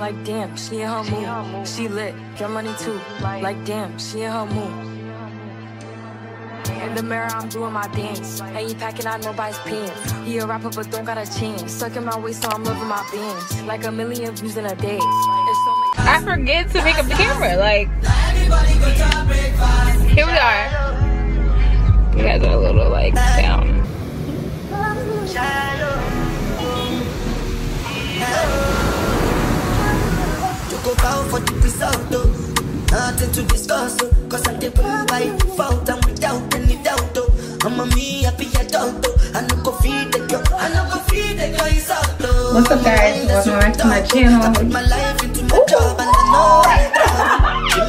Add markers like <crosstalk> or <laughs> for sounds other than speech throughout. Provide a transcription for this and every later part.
Like damn, she in her mood. She lit, get money too. Like damn, she in her mood. In the mirror, I'm doing my dance. And he packing out nobody's pants. He a rapper, but don't got a chance. Sucking my waist, so I'm loving my bands. Like a million views in a day. I forget to pick up the camera. Like, here we are. You guys are a little like down. Go bow for the result, though. Nothing to discuss, oh. Cause I did by fault and without any doubt, oh. I'm a me happy adult, oh. I no go feed the girl, I no go feed the girl, it's out. What's up, guys? Welcome back to my channel. I put my life into my job and I know I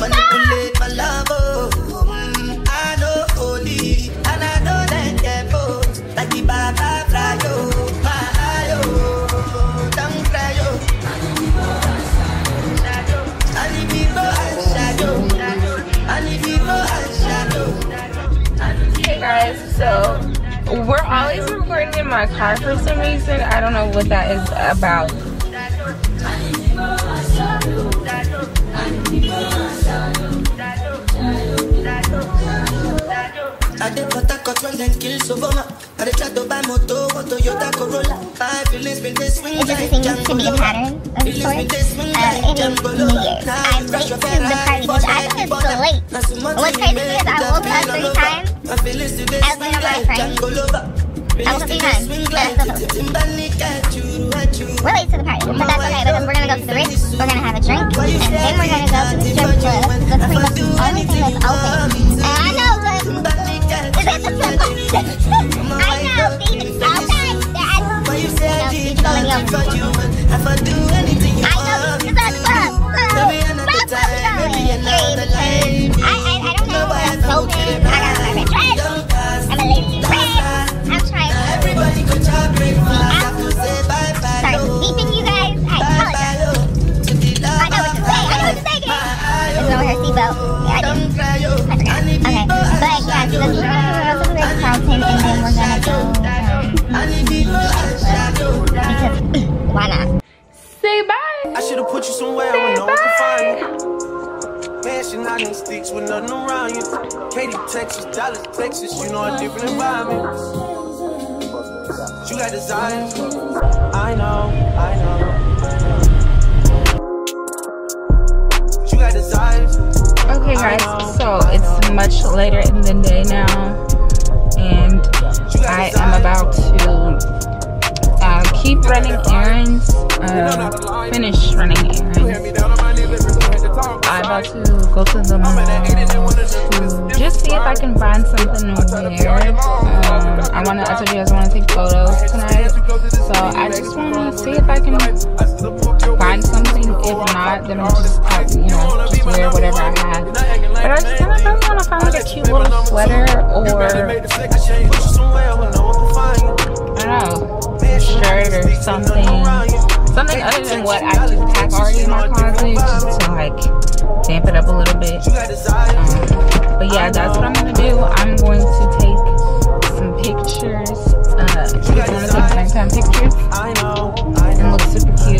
car for some reason i don't know what that is about I did what I got when them kill Soboma. I did try to buy moto, one Toyota Corolla. My feelings been this swing It doesn't seem to be a pattern of sorts. Uh, it is Year's. I'm late to the party I think so late. What's crazy is I woke up three times. I was with my friend. We're late to the party, but that's okay because we're gonna go to the Ritz, we're gonna have a drink, and then we're gonna go to the strip club. That's pretty much the only thing that's open. And I know, but is that the flip? I know, Steve. Okay, Dad. You know, Steve, go in why not? Say bye. I should have put you somewhere where no one can find you. Mansion out in sticks with nothing around you. Katy, Texas, Dallas, Texas, you know a different environment. You got desires. I know, I know. You got desires. Okay, guys, so it's much later in the day now, and I am about to keep running errands, uh, finish running errands. I'm about to go to the mall to just see if I can find something wear. Um, I want to, I told you guys I want to take photos tonight, so I just want to see if I can find something. If not, then I'll just, have, you know, just wear whatever I have. But I just kind of really want to find like a cute little sweater or, something. Something other than what I just have already in my closet, just to like damp it up a little bit. Um, but yeah, that's what I'm gonna do. I'm going to take some pictures. Uh, we're gonna take nighttime pictures and look super cute.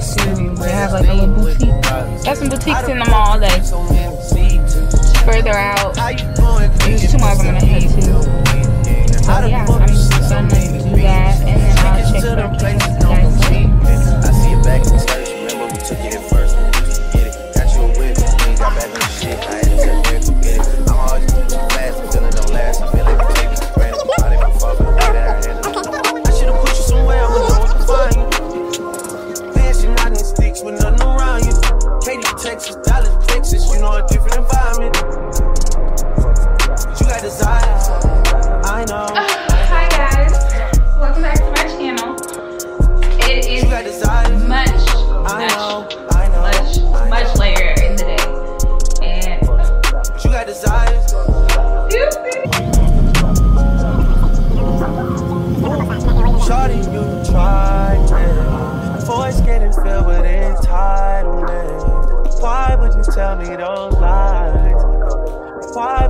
To, they have like a little boutique. There's some boutiques in the mall that's further out. There's two miles I'm gonna head to. So yeah, I'm just gonna do that and then I'll check back in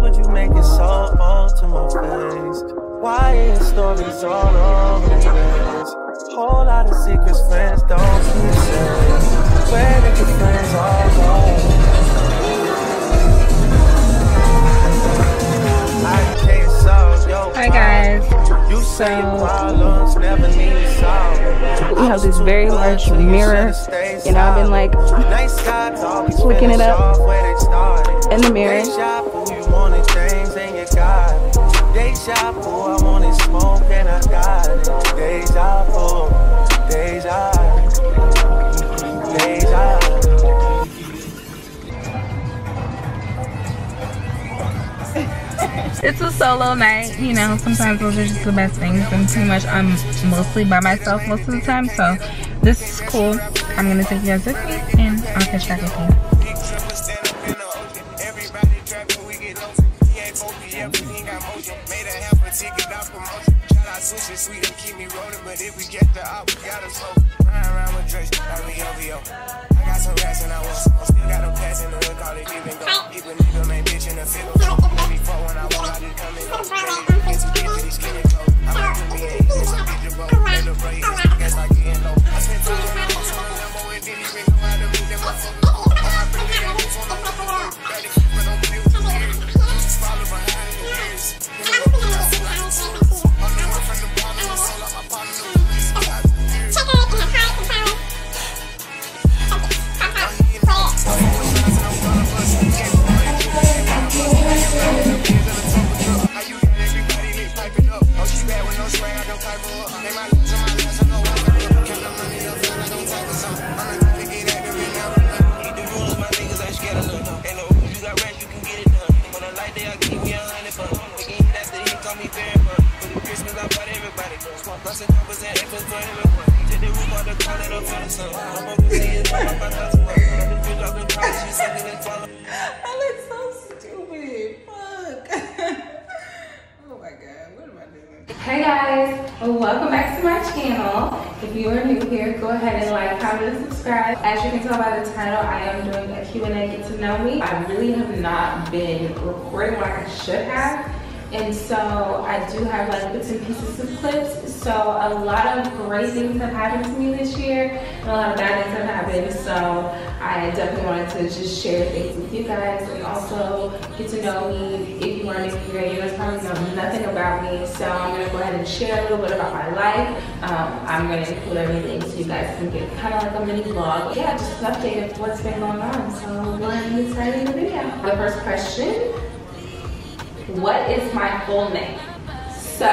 Would you make it so old to my face? Why is stories all over the place? Whole lot of secrets friends don't keep saying. Where did your friends all go? I can't solve your Hi guys. So- problems never need solving. We have this very large mirror, and I've been like Nice guys always Looking it up off where they started. in the mirror. Deja vu, you got it. Deja vu, I wanted smoke and I got it. Deja vu, deja, deja. It's a solo night, you know. Sometimes those are just the best things, and pretty much I'm mostly by myself most of the time. So this is cool. I'm gonna take you guys with me, and I'll catch back with you. Sushi sweet and keep me rolling, but if we get the op, we gotta smoke. Ride around with Drake, like we OVO. I got some rats and I want some. Still got them pass in the hood, call it give and go. Even nigga, man, bitch in the field. Maybe four when I want, I just come and go. Get to get to these skinny clothes. I'm do me a get the road. Let the break, guess I getting low. I spent time with my phone, so I'm more and didn't even know how to meet them. I'm fucking low. I'm pretty and it's on the road. Daddy, but don't Hey guys, welcome back to my channel. If you are new here, go ahead and like, comment, and subscribe. As you can tell by the title, I am doing a Q&A Get to Know Me. I really have not been recording like I should have. And so I do have like bits and pieces of clips. So a lot of great things have happened to me this year and a lot of bad things have happened. So I definitely wanted to just share things with you guys and also get to know me. If you are new here, you guys probably know nothing about me. So I'm gonna go ahead and share a little bit about my life. Um, I'm gonna include everything so you guys can get kind of like a mini vlog. Yeah, just an update of what's been going on. So and get started in the video. The first question what is my full name? So,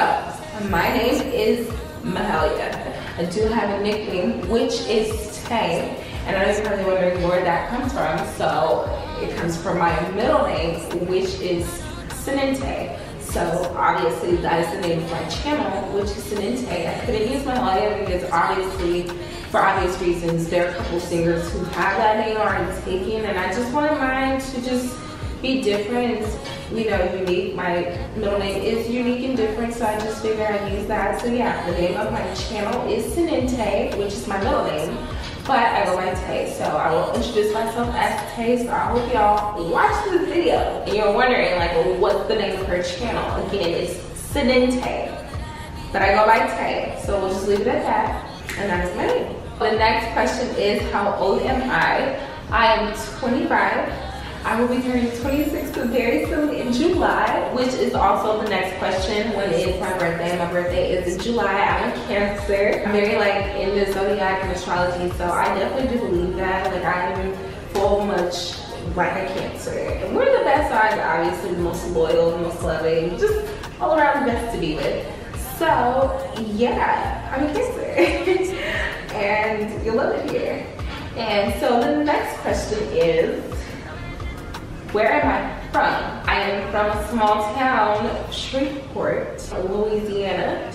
my name is Mahalia. I do have a nickname, which is Tae. And I know you're probably wondering where that comes from. So, it comes from my middle name, which is Senente. So, obviously, that is the name of my channel, which is Senente. I couldn't use Mahalia because obviously, for obvious reasons, there are a couple singers who have that name already taken. And I just wanted mine to just be different. You know, unique. My middle name is unique and different, so I just figured I'd use that. So yeah, the name of my channel is Senente, which is my middle name, but I go by Tae. So I will introduce myself as Tae. So I hope y'all watch this video and you're wondering like, what's the name of her channel? Again, it's Senente, but I go by Tae. So we'll just leave it at that, and that is my name. The next question is, how old am I? I am 25. I will be turning 26 very soon in July, which is also the next question. When is my birthday? My birthday is in July. I'm a Cancer. I'm very like in the zodiac and astrology, so I definitely do believe that. Like I am full much like a Cancer, and we're the best signs. Obviously, the most loyal, the most loving, just all around the best to be with. So yeah, I'm a Cancer, <laughs> and you'll love it here. And so the next question is where am I from? I am from a small town, Shreveport, Louisiana.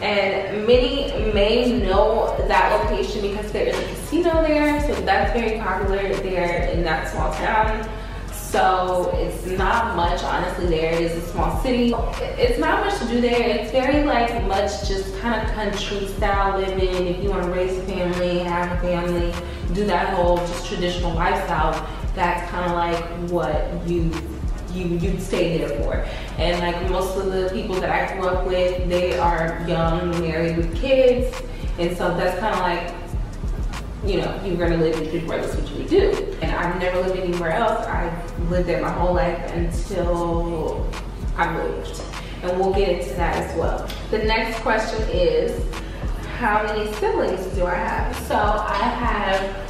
And many may know that location because there is a casino there. So that's very popular there in that small town. so it's not much honestly there. Is a small city. It's not much to do there. It's very like much just kind of country style living. If you want to raise a family, have a family, do that whole just traditional lifestyle, that's kind of like what you you you'd stay there for. And like most of the people that I grew up with, they are young, married with kids. And so that's kind of like you know, you're gonna live in Detroit, that's what you would do. And I've never lived anywhere else. I've lived there my whole life until I moved. And we'll get into that as well. The next question is, how many siblings do I have? So I have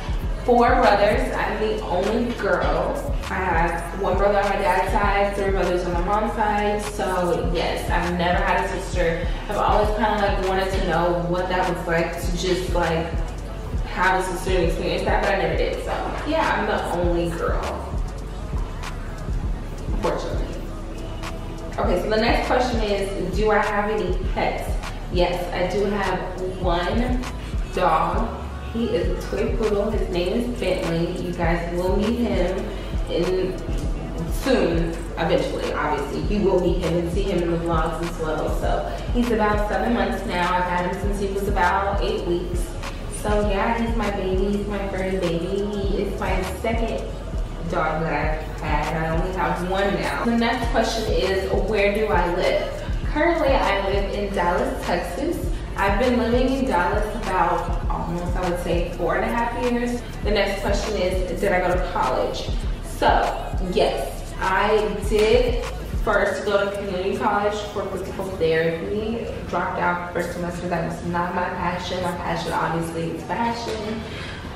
four brothers. I'm the only girl. I have one brother on my dad's side, three brothers on my mom's side. So yes, I've never had a sister. I've always kind of like wanted to know what that was like to just like have a sister and experience that, but I never did. So yeah, I'm the only girl, fortunately. Okay, so the next question is, do I have any pets? Yes, I do have one dog. He is a toy poodle. His name is Bentley. You guys will meet him in soon, eventually, obviously. You will meet him and see him in the vlogs as well. So he's about seven months now. I've had him since he was about eight weeks. So yeah, he's my baby, he's my first baby. He is my second dog that I've had. I only have one now. The next question is, where do I live? Currently, I live in Dallas, Texas. I've been living in Dallas about almost, I would say, four and a half years. The next question is, did I go to college? So, yes, I did first go to community college for physical therapy. Dropped out first semester. That was not my passion. My passion obviously is fashion,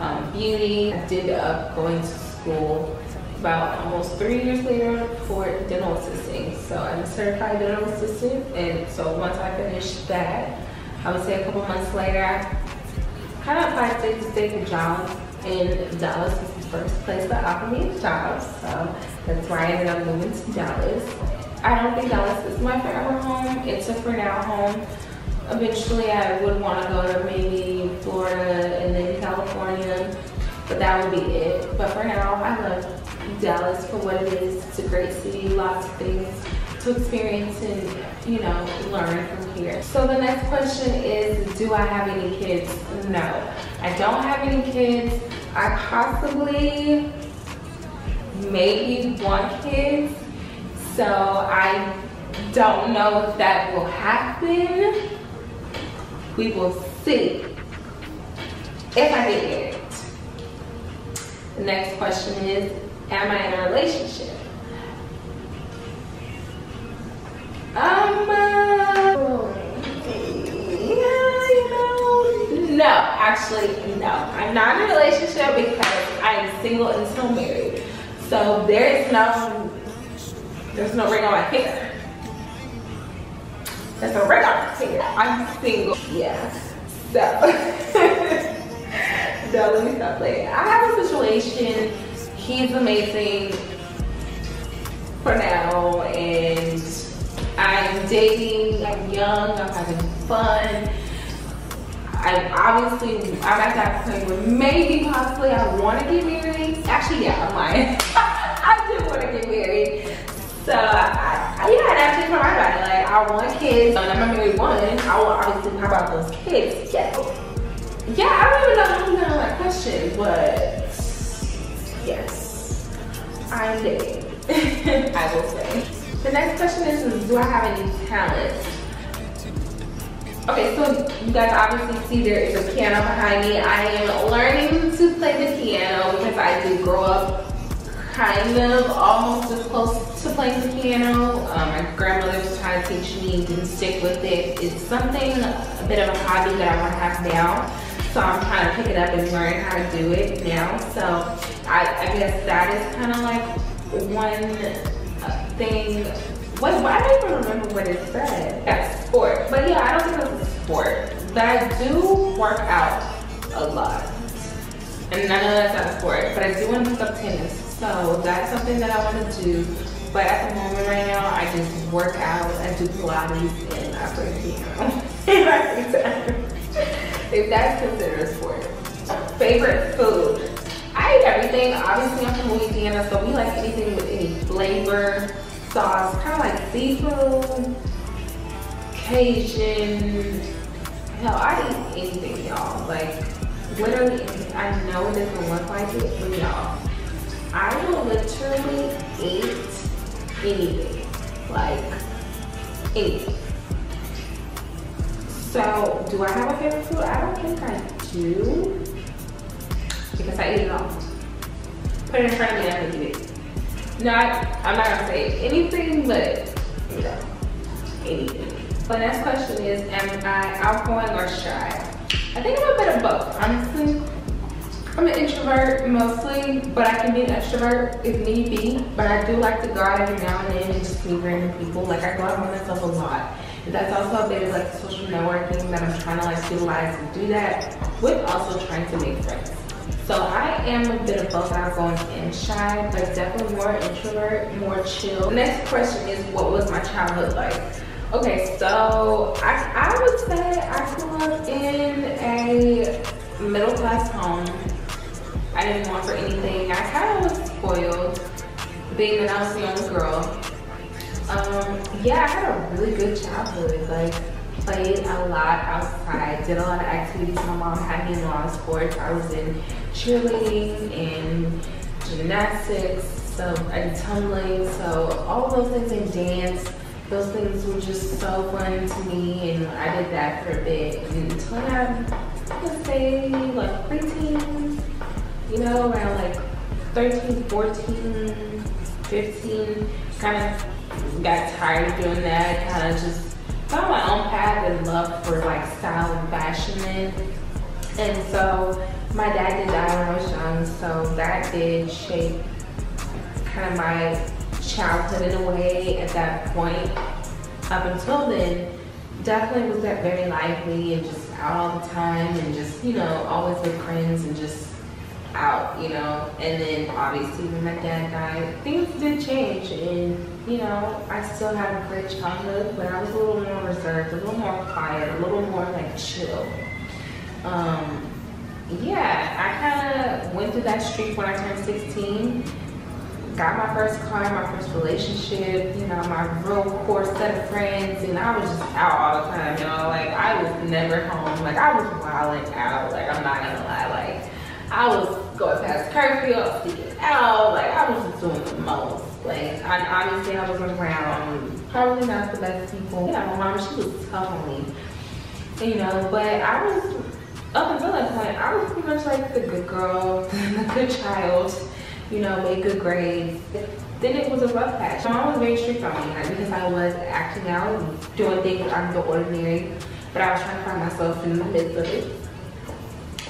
um, beauty. I did up going to school about almost three years later for dental assisting. So I'm a certified dental assistant. And so once I finished that, I would say a couple months later, I applied to stay for jobs in Dallas was the first place that offered me a job. So that's why I ended up moving to Dallas. I don't think Dallas is my forever home. It's a for now home. Eventually, I would want to go to maybe Florida and then California, but that would be it. But for now, I love Dallas for what it is. It's a great city, lots of things to experience and, you know, learn from here. So the next question is, do I have any kids? No, I don't have any kids. I possibly maybe want kids so I don't know if that will happen. We will see if I get married. The next question is, am I in a relationship? Actually, no. I'm not in a relationship because I am single until married. So there is no there's no ring on my finger. There's no ring on my finger. I'm single. Yeah. So, <laughs> no, let me stop playing. I have a situation. He's amazing for now, and I'm dating. I'm young. I'm having fun. I obviously I'm at that point where maybe possibly I want to get married. Actually, yeah, I'm lying. <laughs> I do want to get married. So I, I, yeah, that's just for my body. Like I want kids, and I'm a married woman. I will obviously how about those kids. Yeah, yeah. I don't even know to answer that question, but yes, I'm dating. <laughs> I will say. The next question is, do I have any talent? Okay, so you guys obviously see there is a piano behind me. I am learning to play the piano because I did grow up kind of almost as close to playing the piano. Um, my grandmother was trying to teach me, didn't stick with it. It's something, a bit of a hobby that I want to have now. So I'm trying to pick it up and learn how to do it now. So I, I guess that is kind of like one uh, thing. What, I don't even remember what it said. Yeah, sport. But yeah, I don't think it's a sport. But I do work out a lot. And I know that's not a sport, but I do want to pick up tennis. So that's something that I want to do. But at the moment right now, I just work out, I do Pilates, and I play piano. <laughs> if that's considered a sport. Favorite food? I eat everything. obviously I'm from Louisiana, so we like anything with any flavor, sauce, kind of like seafood, Cajun. Hell, I eat anything, y'all. Like, literally. I know it doesn't look like it, but y'all, I will literally eat anything. Like, anything. So, do I have a favorite food? I don't think I do. Because I eat it all. Put it in front of me and I eat it. No, I, I'm not gonna say anything, but you know, anything. The next question is, am I outgoing or shy? I think I'm a bit of both, honestly. I'm an introvert mostly, but I can be an extrovert if need be. But I do like to go out every now and then and just meet random people. Like I go out by myself a lot. And that's also a bit of like social networking that I'm trying to like utilize and do that with also trying to make friends. So I am a bit of both outgoing and shy, but definitely more introvert, more chill. Next question is what was my childhood like? Okay, so I, I would say I grew up in a middle class home. I didn't want for anything. I kind of was spoiled, being that I was the only girl. Um, yeah, I had a really good childhood. Like, played a lot outside, did a lot of activities. My mom had me in a lot of sports. I was in cheerleading and gymnastics, so and tumbling, so all those things and dance those things were just so fun to me and I did that for a bit until I, I say like preteen, you know, around like 13, 14, 15, kind of got tired of doing that, kind of just found my own path and love for like style and fashion then. And so my dad did die when I was young, so that did shape kind of my childhood in a way at that point. Up until then, definitely was that very lively and just out all the time and just, you know, always with friends and just out, you know. And then obviously when my dad died, things did change and, you know, I still had a great childhood, but I was a little more reserved, a little more quiet, a little more like chill. Um, yeah, I kind of went through that streak when I turned 16 got my first car, my first relationship, you know, my real core set of friends, and I was just out all the time, you know, like I was never home, like I was wilding out, like I'm not gonna lie, like I was going past curfew, I out, like I was just doing the most. Like I, obviously I was around probably not the best people. Yeah, my mom, she was tough on me, you know, but I was up until that point, I was pretty much like the good girl, <laughs> the good child you know, made good grades. Then it was a rough patch. My mom was very strict on me like, because I was acting out and doing things out of the ordinary, but I was trying to find myself in the midst of it.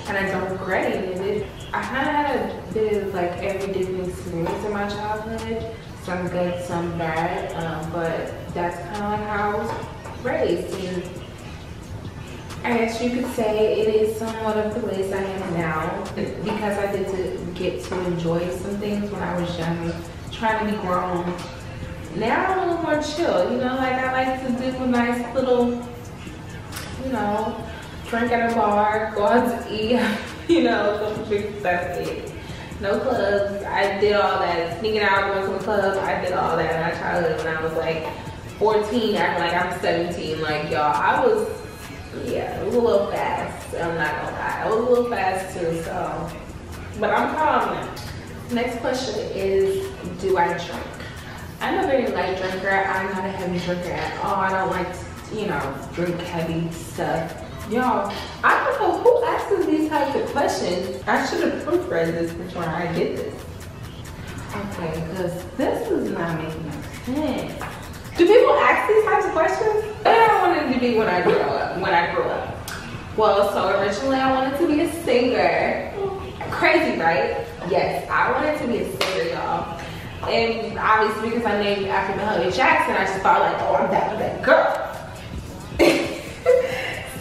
And I don't regret any of it. I had a bit of like every different experience in my childhood. Some good, some bad, um, but that's kind of like how I was raised. And I guess you could say it is somewhat of the ways I am now because I did to get to enjoy some things when I was young, trying to be grown. Now I'm a little more chill, you know, like I like to do a nice little, you know, drink at a bar, go out to eat, <laughs> you know, some drinks, that's it. No clubs. I did all that. Sneaking out, going to the club, I did all that in my childhood when I was like 14, acting like I'm 17. Like, y'all, I was yeah, it was a little fast. I'm not gonna lie. I was a little fast too, so. But I'm calm now. Next question is, do I drink? I'm a very light drinker. I'm not a heavy drinker at all. I don't like to, you know, drink heavy stuff. Y'all, I don't know who asks these types of questions. I should have proofread this before I did this. Okay, because this is not making sense. Do people ask these types of questions? I wanted to be when I grew When I grew up. Well, so originally I wanted to be a singer. Crazy, right? Yes, I wanted to be a singer, y'all. And obviously because I named after Mahalia Jackson, I just thought like, oh, I'm that, that girl. <laughs>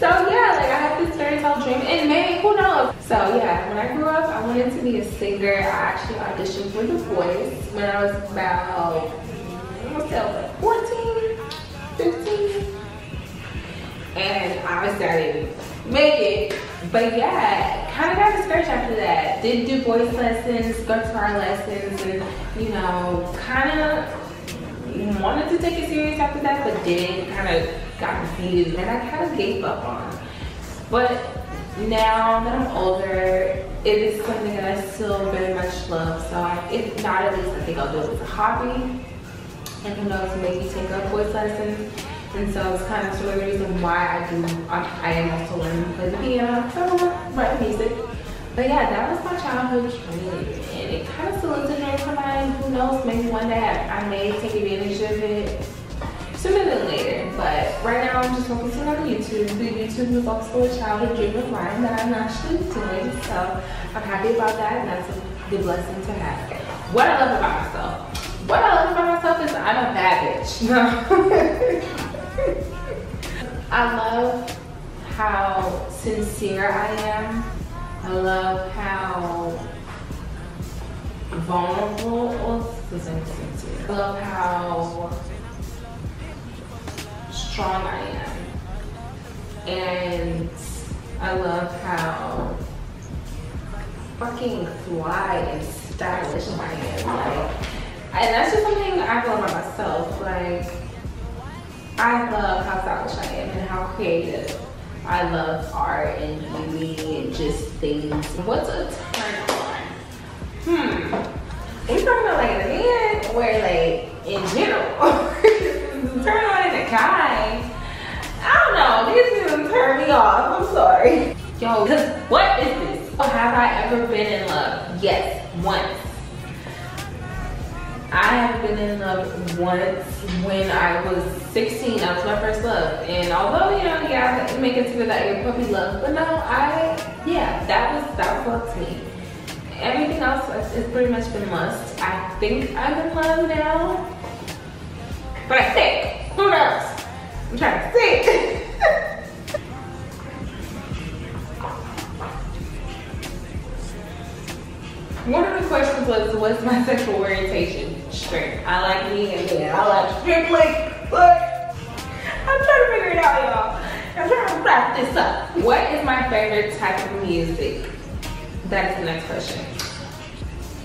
so yeah, like I have this very tall dream, and maybe who knows? So yeah, when I grew up, I wanted to be a singer. I actually auditioned for The Voice when I was about like 14, 15. And I didn't make it, but yeah, kind of got discouraged after that. Didn't do voice lessons, guitar lessons, and you know, kind of wanted to take it serious after that, but didn't. Kind of got confused, and I kind of gave up on. But now that I'm older, it is something that I still very much love. So I, if not, at least I think I'll do it as a hobby. And who knows, maybe take up voice lessons. And so it's kind of sort of the reason why I do, I, I am also learning to play the piano. So I write music. But yeah, that was my childhood dream. And it kind of still is a dream for mine. Who knows, maybe one day I may take advantage of it sooner than later. But right now I'm just focusing on YouTube. The YouTube is also a childhood dream of mine that I'm actually doing. So I'm happy about that and that's a good blessing to have. What I love about myself. What I love about myself is I'm a bad bitch. <laughs> I love how sincere I am. I love how vulnerable, oh, well, sincere. I love how strong I am. And I love how fucking fly and stylish I am. Like, and that's just something I love about myself. Like, I love how stylish I am and how creative. I love art and beauty and just things. What's a turn on? Hmm. Are you talking about like a man or like in general? <laughs> turn on in a guy. I don't know. This is turn me off. I'm sorry. Yo, what is this? Have I ever been in love? Yes, once. I have been in love once when I was 16. That was my first love. And although, you know, yeah, you it consider that your puppy love, but no, I, yeah, that was, that was me. Everything else has pretty much been lust. I think I'm in love now. But I think, who knows? I'm trying to think. <laughs> One of the questions was, what's my sexual orientation? Straight. I like me and yeah, I like strictly. But I'm trying to figure it out, y'all. I'm trying to wrap this up. What is my favorite type of music? That is the next question.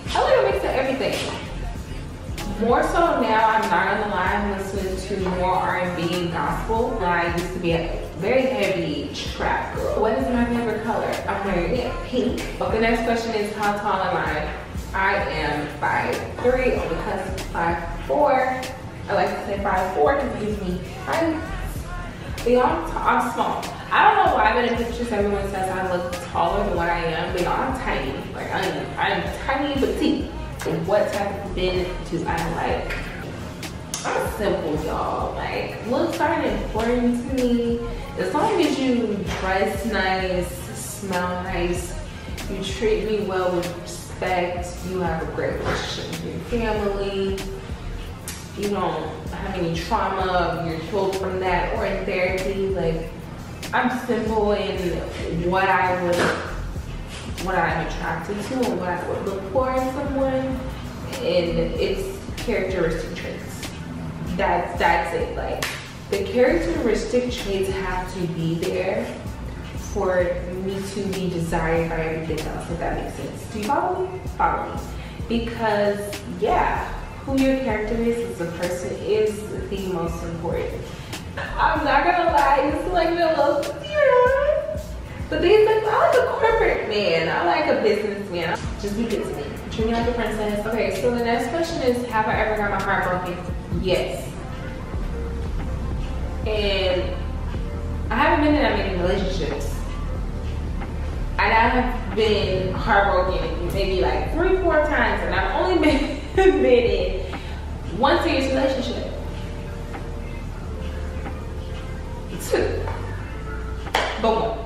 I like a mix of everything. More so now, I'm not on the line listening to more R&B and gospel. I used to be a very heavy trap girl. What is my favorite color? I'm wearing it pink. The next question is how tall am I? I am 5'3", on the cusp of 5'4". I like to say 5'4", because it gives me. But y'all, I'm small. I don't know why, but in pictures everyone says I look taller than what I am, but I'm tiny. Like, I'm, I'm tiny but petite. And what type of men do I like? I'm simple, y'all. Like, looks aren't important to me. As long as you dress nice, smell nice, you treat me well with you have a great relationship with your family, you don't have any trauma, you're healed from that, or in therapy, like, I'm simple in what I would, what I'm attracted to and what I would look for in someone, and it's characteristic traits. That's, that's it, like, the characteristic traits have to be there for me to be desired by everything else, if that makes sense. Do you follow me? Follow me. Because, yeah, who your character is as a person is the most important. I'm not gonna lie, it's like a little, yeah. But these like, I like a corporate man. I like a businessman. Just be good to me. Treat me like a princess. Okay, so the next question is, have I ever got my heart broken? Yes. And I haven't been in that many relationships. And I have been heartbroken maybe like three, four times, and I've only been, <laughs> been in one serious relationship. Two. Boom.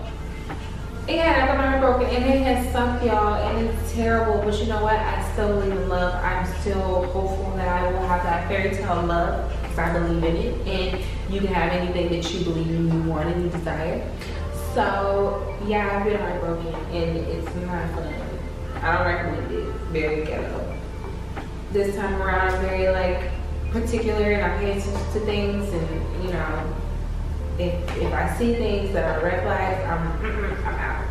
And I got my heart broken, and it has sucked y'all, and it's terrible. But you know what? I still believe in love. I'm still hopeful that I will have that fairy tale love because I believe in it. And you can have anything that you believe in, you want, and you desire. So yeah, I've been heartbroken, and it's not fun. I don't recommend it. Very ghetto. This time around, I'm very like particular, and I pay attention to things, and you know, if if I see things that are red flags, I'm I'm out.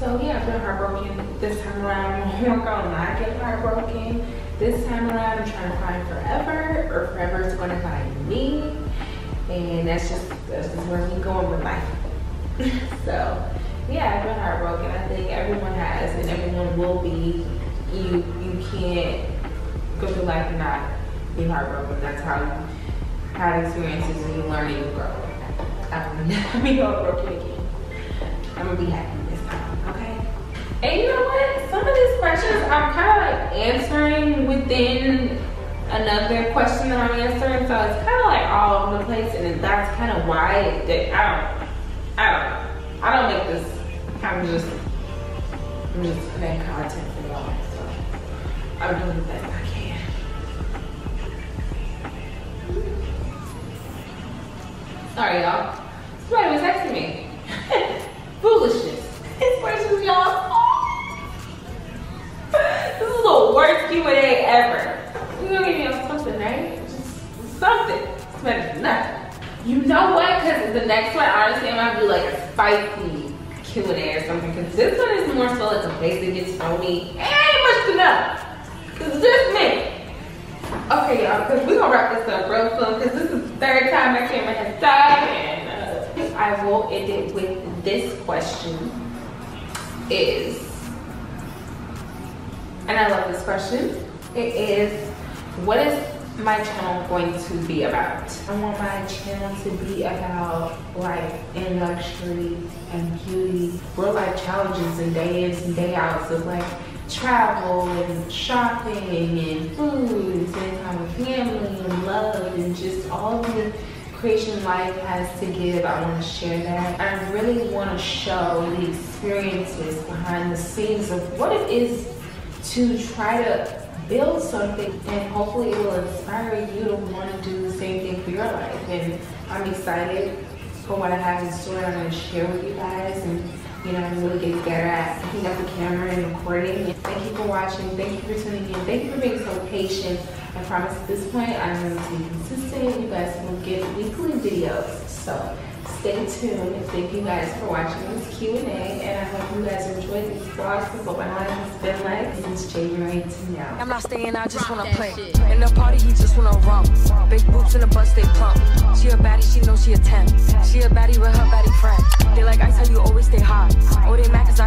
So yeah, I've been heartbroken this time around. <laughs> I'm gonna not get heartbroken. This time around, I'm trying to find forever, or forever is gonna find me. And that's just that's just where we going with life. <laughs> so yeah, I've been heartbroken. I think everyone has, and everyone will be. You you can't go through life and not be heartbroken. That's how you have experiences and you learn and you grow. I'm <laughs> never be heartbroken again. I'm gonna be happy this time, okay? And you know what? Some of these questions I'm kind of like answering within another question that I'm answering, so it's kind of like all over the place, and that's kind of why it, I don't, I don't, I don't make this. I'm just, I'm just putting content for y'all. So I'm doing the best I can. Sorry, y'all. Somebody was texting me. <laughs> Foolishness. These questions, y'all. this is the worst Q&A ever. You gonna give me something, right? Just something. It's better than nothing. You know what? Because the next one, honestly, I'm gonna do like spicy Q&A or something. Because this one is more so like a basic to know me. Ain't much to know. Because it's just me. Okay, y'all, because we're gonna wrap this up real soon because this is the third time my camera has died and uh, I will end it with this question is, and I love this question, it is, what is my channel going to be about? I want my channel to be about life and luxury and beauty, real life challenges and day ins and day outs of like travel and shopping and food and spending time with family and love and just all the creation life has to give. I want to share that. I really want to show the experiences behind the scenes of what it is to try to build something and hopefully it will inspire you to want to do the same thing for your life. And I'm excited for what I have in store. I'm going to share with you guys and you know, really get better at picking up the camera and recording. Thank you for watching. Thank you for tuning in. Thank you for being so patient. I promise at this point I'm going to be consistent. You guys will get weekly videos. So stay tuned. Thank you guys for watching this Q&A, and I hope you guys enjoyed this vlog. of what my life has been like since January to now. I'm not staying, I just wanna play. In the party, he just wanna romp. Big boots in the bus, they plump. She a baddie, she knows she a 10. She a baddie with her baddie friend. They like I tell you, always stay hot. Oh, they mad cause I